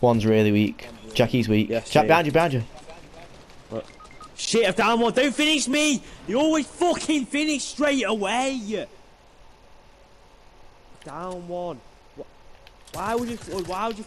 One's really weak. Jackie's weak. Yeah, Jack, behind you, behind you. Shit, I've down one. Don't finish me. You always fucking finish straight away. Down one. Why would you? Why would you?